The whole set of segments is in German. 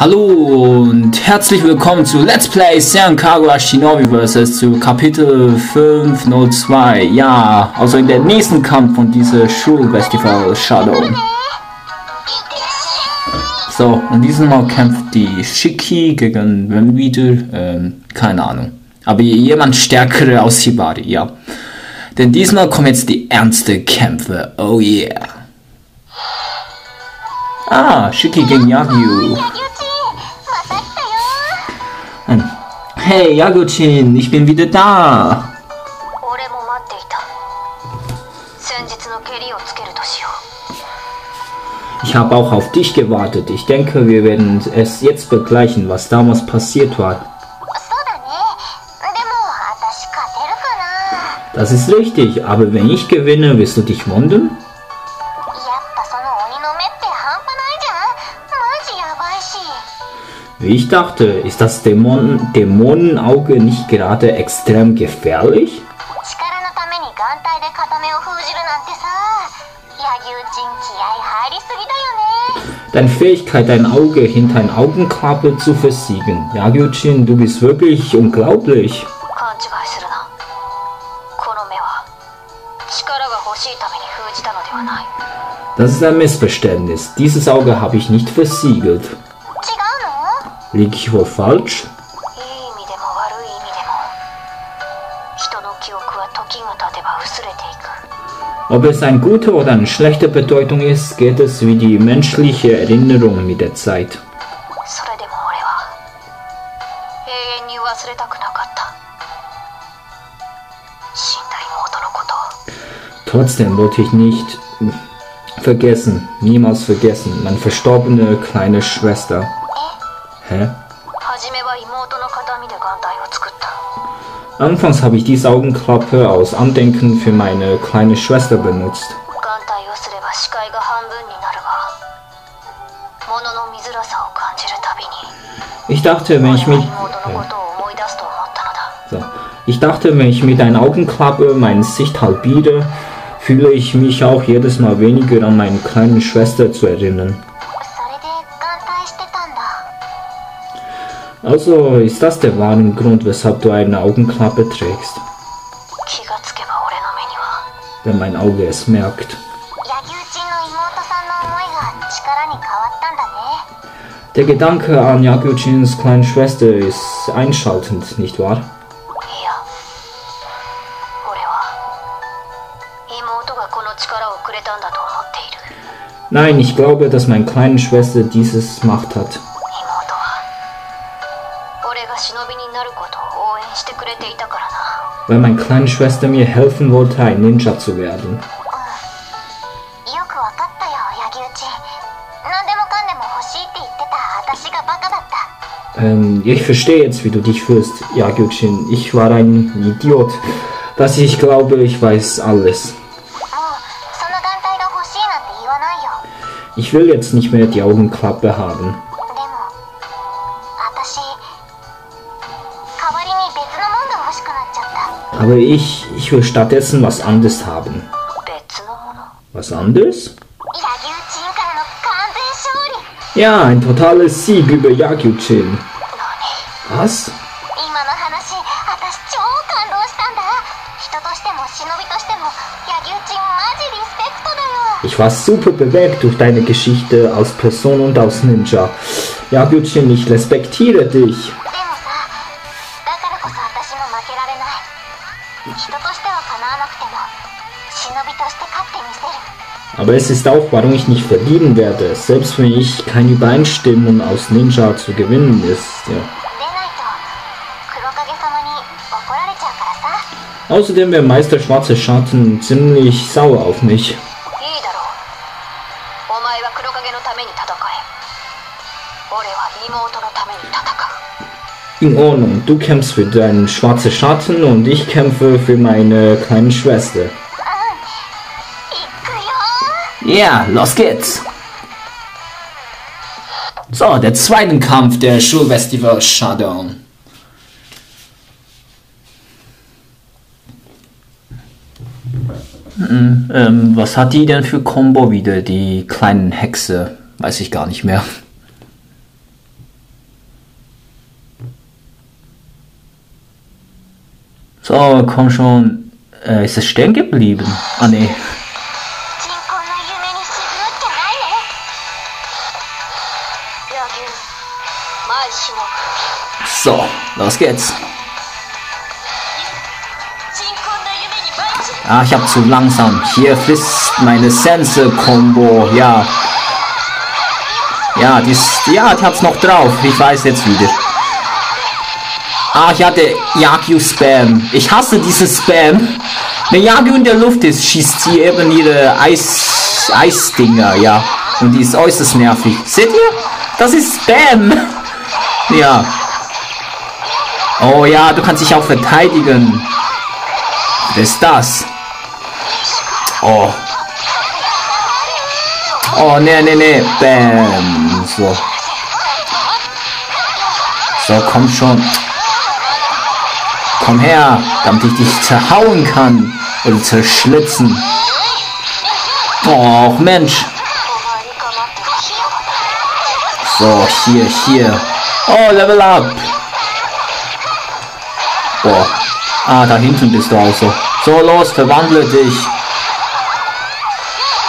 Hallo und herzlich willkommen zu Let's Play Senkagura Shinobi vs. zu Kapitel 502. Ja, also in der nächsten Kampf von dieser Schulfestival Shadow. So, und diesem Mal kämpft die Shiki gegen wen wieder? Ähm, keine Ahnung. Aber jemand stärkere aus Hibari, ja. Denn diesmal kommen jetzt die ernsten Kämpfe. Oh yeah. Ah, Shiki gegen Yagyu. Hey, Yaguchin, ich bin wieder da. Ich habe auch auf dich gewartet. Ich denke, wir werden es jetzt begleichen, was damals passiert war. Das ist richtig, aber wenn ich gewinne, wirst du dich wundern? Ich dachte, ist das Dämon Dämonenauge nicht gerade extrem gefährlich? Deine Fähigkeit, dein Auge hinter ein Augenklappe zu versiegen. Yagyujin, du bist wirklich unglaublich. Das ist ein Missverständnis. Dieses Auge habe ich nicht versiegelt. Liege ich wohl falsch? Ob es eine gute oder eine schlechte Bedeutung ist, geht es wie die menschliche Erinnerung mit der Zeit. Trotzdem wollte ich nicht vergessen, niemals vergessen, meine verstorbene kleine Schwester. Hä? Anfangs habe ich diese Augenklappe aus Andenken für meine kleine Schwester benutzt. Ich dachte, wenn ich mich... So. Ich dachte, wenn ich mit einer Augenklappe meine Sicht halbiere, fühle ich mich auch jedes Mal weniger an meine kleine Schwester zu erinnern. Also ist das der wahre Grund, weshalb du eine Augenklappe trägst. Wenn mein Auge es merkt. Der Gedanke an Yagyujins kleine Schwester ist einschaltend, nicht wahr? Nein, ich glaube, dass meine kleine Schwester dieses Macht hat. Weil meine kleine Schwester mir helfen wollte, ein Ninja zu werden. Ähm, ich verstehe jetzt, wie du dich fühlst, Yagyuchin. Ich war ein Idiot, dass ich glaube, ich weiß alles. Ich will jetzt nicht mehr die Augenklappe haben. Aber ich, ich will stattdessen was anderes haben. Was anderes? Ja, ein totales Sieg über Yagyuchin. Was? Ich war super bewegt durch deine Geschichte als Person und als Ninja. Yagyuchin, ich respektiere dich. Aber es ist auch, warum ich nicht verlieren werde, selbst wenn ich keine Übereinstimmung aus Ninja zu gewinnen ist. Ja. Außerdem wäre Meister Schwarze Schatten ziemlich sauer auf mich. In Ordnung, du kämpfst für deinen schwarzen Schatten und ich kämpfe für meine kleine Schwester. Ja, los geht's! So, der zweite Kampf der Schulfestival Shadow. Hm, ähm, was hat die denn für Combo wieder, die kleinen Hexe? Weiß ich gar nicht mehr. So, komm schon. Äh, ist es stehen geblieben? Ah, nee. So, los geht's. Ah, ich hab zu langsam. Hier frisst meine Sense-Kombo. Ja. Ja, die, ja, ich hab's noch drauf. Ich weiß jetzt wieder. Ah, ich hatte Yagyu-Spam. Ich hasse dieses Spam. Wenn Yagyu in der Luft ist, schießt sie eben ihre Eis, Eisdinger, ja. Und die ist äußerst nervig. Seht ihr? Das ist Spam. Ja. Oh ja, du kannst dich auch verteidigen. Was ist das? Oh. Oh, nee, nee, nee. Bam. So. So, komm schon. Komm her, damit ich dich zerhauen kann. Oder zerschlitzen. Och, Mensch. So, hier, hier. Oh, Level Up. Boah. Ah, da hinten bist du auch. So, los, verwandle dich.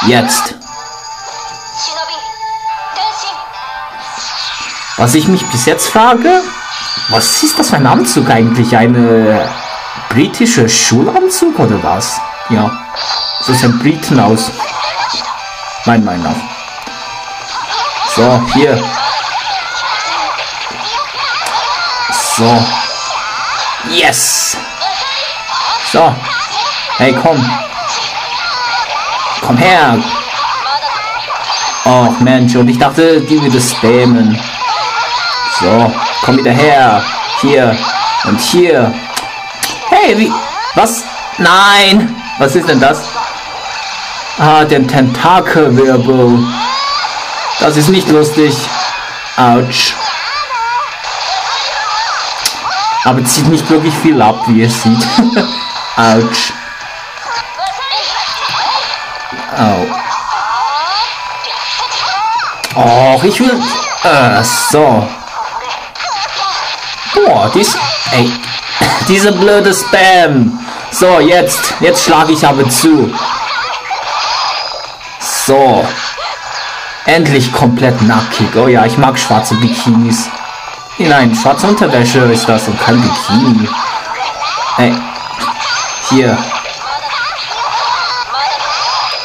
Jetzt. Was ich mich bis jetzt frage, was ist das für ein Anzug eigentlich? Eine britische Schulanzug oder was? Ja, so sehen Briten aus. Mein Meinung nach. So, hier. So. Yes. So. Hey, komm. Komm her. Oh Mensch, und ich dachte, die würde spammen. So, komm wieder her. Hier und hier. Hey, wie? Was? Nein! Was ist denn das? Ah, der Tentakelwirbel. Das ist nicht lustig. Autsch. Aber zieht nicht wirklich viel ab, wie ihr seht. Autsch. Au. Och, ich will... Äh, so. Boah, dies... Ey. Diese blöde Spam. So, jetzt. Jetzt schlage ich aber zu. So. Endlich komplett nackig. Oh ja, ich mag schwarze Bikinis. Nein, schwarze Unterwäsche ist das und kein Bikini. Ey. Hier.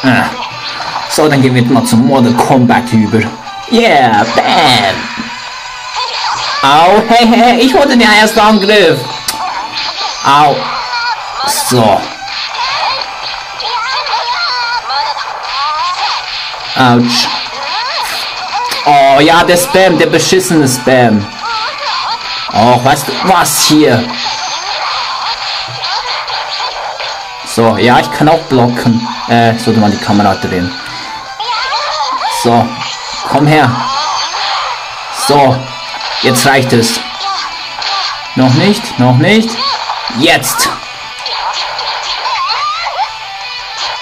Ah. So, dann gehen wir mal zum Mortal Kombat über. Yeah, bam! Au, hey, hey, ich wollte den ersten Angriff. Au. So. Autsch. Oh ja, der Spam, der beschissene Spam. Oh, weißt du was hier? So, ja, ich kann auch blocken. Äh, sollte man die Kamera drehen. So, komm her. So, Jetzt reicht es. Noch nicht, noch nicht. Jetzt!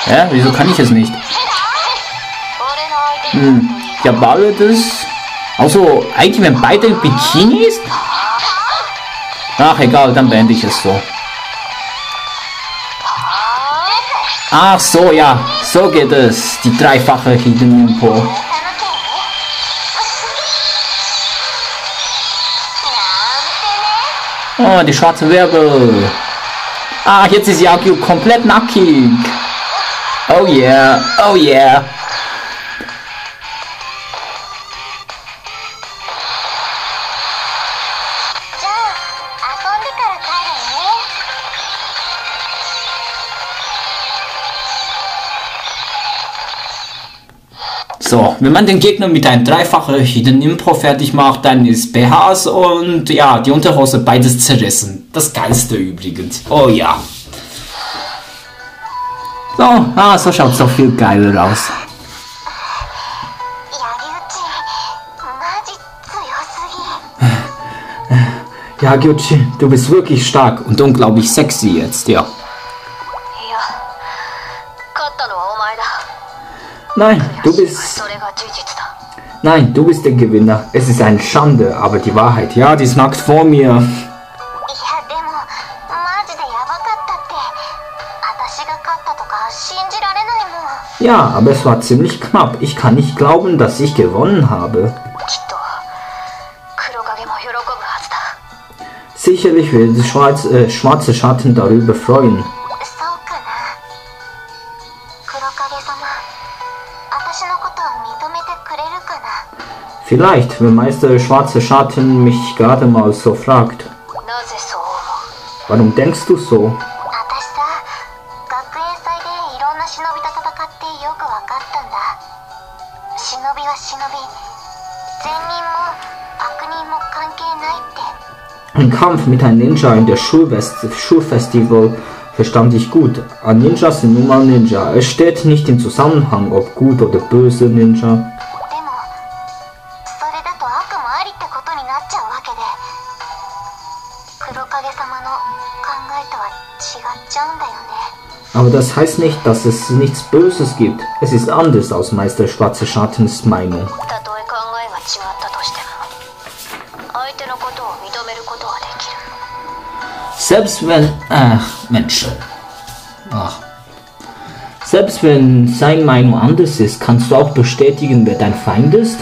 Hä? Wieso kann ich es nicht? Hm. Ja, Ballett ist... Also, eigentlich wenn beide Bikinis? ist? Ach, egal, dann beende ich es so. Ach so, ja. So geht es. Die dreifache Hidden Info. Oh, die schwarze Wirbel. Ah, jetzt ist Yagyu komplett nackig. Oh yeah, oh yeah. So, wenn man den Gegner mit einem dreifachen Hidden Impro fertig macht, dann ist BHs und ja, die Unterhose beides zerrissen. Das Geilste übrigens. Oh ja. So, ah, so schaut's doch viel geiler aus. Ja, Gyuchi, du bist wirklich stark und unglaublich sexy jetzt, ja. Nein, du bist. Nein, du bist der Gewinner. Es ist eine Schande, aber die Wahrheit, ja, die snackt vor mir. Ja, aber es war ziemlich knapp. Ich kann nicht glauben, dass ich gewonnen habe. Sicherlich wird der schwarze, äh, schwarze Schatten darüber freuen. Vielleicht, wenn Meister Schwarze Schatten mich gerade mal so fragt. Warum denkst du so? Ein Kampf mit einem Ninja in der Schulfest Schulfestival verstand ich gut. Ein Ninja sind nun mal Ninja. Es steht nicht im Zusammenhang, ob gut oder böse Ninja. Aber das heißt nicht, dass es nichts Böses gibt. Es ist anders aus Meister Schwarze Schattens Meinung. Selbst wenn... Ach, Mensch. Ach. Selbst wenn seine Meinung anders ist, kannst du auch bestätigen, wer dein Feind ist?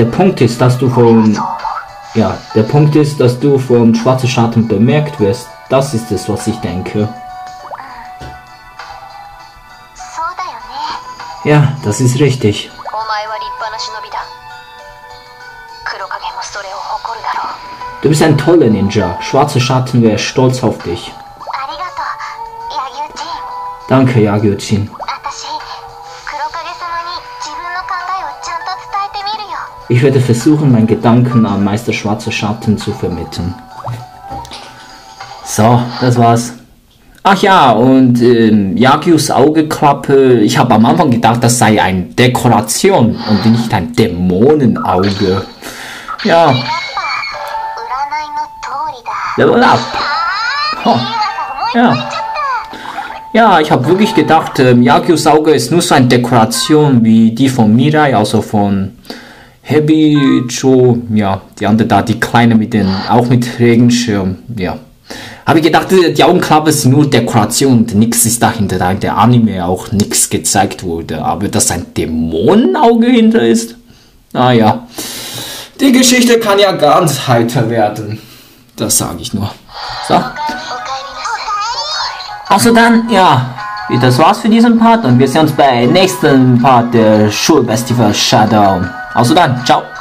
der Punkt ist, dass du vom ja, der Punkt ist, dass du vom schwarzen Schatten bemerkt wirst. Das ist es, was ich denke. Ja, das ist richtig. Du bist ein toller Ninja. Schwarze Schatten wäre stolz auf dich. Danke, Yagyojin. Ich werde versuchen, meinen Gedanken an Meister Schwarzer Schatten zu vermitteln. So, das war's. Ach ja, und ähm, Yagyus Augeklappe, ich habe am Anfang gedacht, das sei eine Dekoration und nicht ein Dämonenauge. Ja. Level up. Oh. Ja. Ja, ich habe wirklich gedacht, ähm, Yagyus Auge ist nur so eine Dekoration wie die von Mirai, also von Heavy Joe, ja, die andere da, die Kleine mit den, auch mit Regenschirm, ja. Habe ich gedacht, äh, die Augenklappe ist nur Dekoration und nichts ist dahinter, da in der Anime auch nichts gezeigt wurde. Aber dass ein Dämonenauge hinter ist? Ah, naja, die Geschichte kann ja ganz heiter werden. Das sage ich nur. So. Also dann, ja, das war's für diesen Part und wir sehen uns beim nächsten Part der Schulfestival Shadow. Shadow. Also dann, ciao.